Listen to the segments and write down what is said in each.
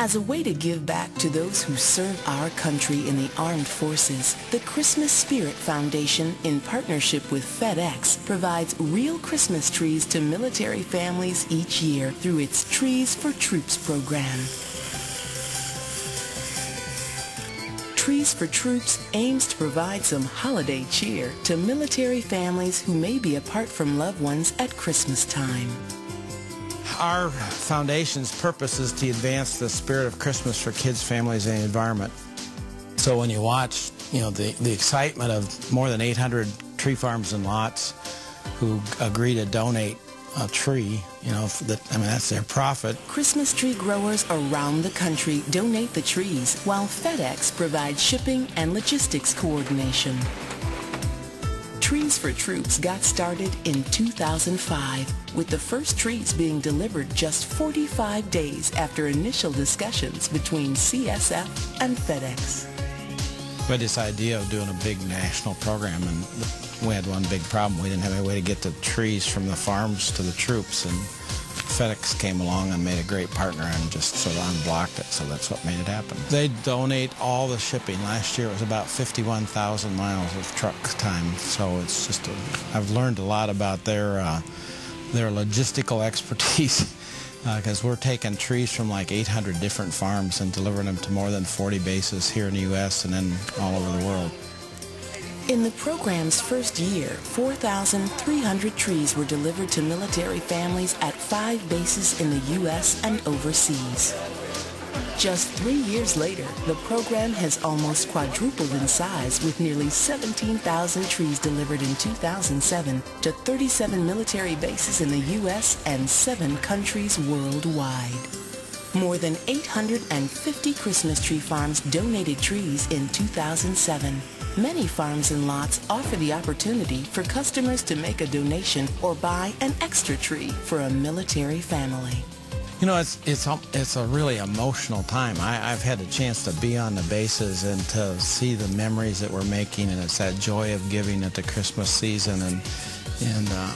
As a way to give back to those who serve our country in the armed forces, the Christmas Spirit Foundation, in partnership with FedEx, provides real Christmas trees to military families each year through its Trees for Troops program. Trees for Troops aims to provide some holiday cheer to military families who may be apart from loved ones at Christmas time. Our foundation's purpose is to advance the spirit of Christmas for kids, families, and the environment. So when you watch, you know, the, the excitement of more than 800 tree farms and lots who agree to donate a tree, you know, that, I mean, that's their profit. Christmas tree growers around the country donate the trees, while FedEx provides shipping and logistics coordination. Trees for Troops got started in 2005, with the first trees being delivered just 45 days after initial discussions between CSF and FedEx. But this idea of doing a big national program, and we had one big problem. We didn't have any way to get the trees from the farms to the troops, and FedEx came along and made a great partner and just sort of unblocked it, so that's what made it happen. They donate all the shipping. Last year it was about 51,000 miles of truck time, so it's just, I've learned a lot about their, uh, their logistical expertise because uh, we're taking trees from like 800 different farms and delivering them to more than 40 bases here in the U.S. and then all over the world. In the program's first year, 4,300 trees were delivered to military families at five bases in the U.S. and overseas. Just three years later, the program has almost quadrupled in size with nearly 17,000 trees delivered in 2007 to 37 military bases in the U.S. and seven countries worldwide. More than 850 Christmas tree farms donated trees in 2007. Many farms and lots offer the opportunity for customers to make a donation or buy an extra tree for a military family. You know, it's it's it's a really emotional time. I, have had a chance to be on the bases and to see the memories that we're making, and it's that joy of giving at the Christmas season, and and uh,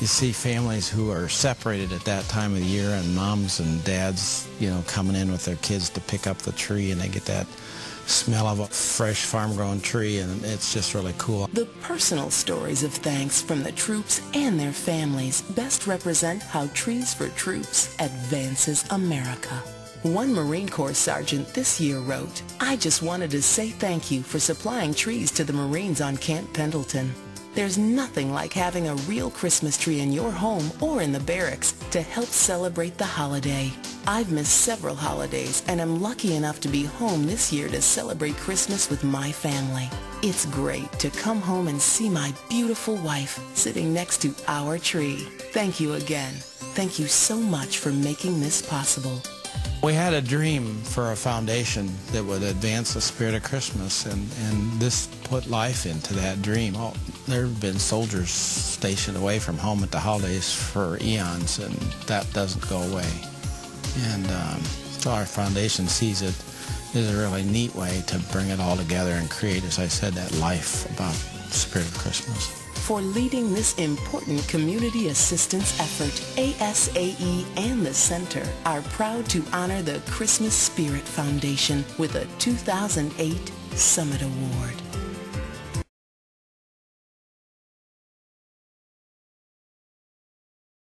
you see families who are separated at that time of the year, and moms and dads, you know, coming in with their kids to pick up the tree, and they get that smell of a fresh farm-grown tree, and it's just really cool. The personal stories of thanks from the troops and their families best represent how Trees for Troops advances America. One Marine Corps sergeant this year wrote, I just wanted to say thank you for supplying trees to the Marines on Camp Pendleton. There's nothing like having a real Christmas tree in your home or in the barracks to help celebrate the holiday. I've missed several holidays and am lucky enough to be home this year to celebrate Christmas with my family. It's great to come home and see my beautiful wife sitting next to our tree. Thank you again. Thank you so much for making this possible. We had a dream for a foundation that would advance the spirit of Christmas, and, and this put life into that dream. There have been soldiers stationed away from home at the holidays for eons, and that doesn't go away. And um, so our foundation sees it as a really neat way to bring it all together and create, as I said, that life about the spirit of Christmas for leading this important community assistance effort. ASAE and the Center are proud to honor the Christmas Spirit Foundation with a 2008 Summit Award.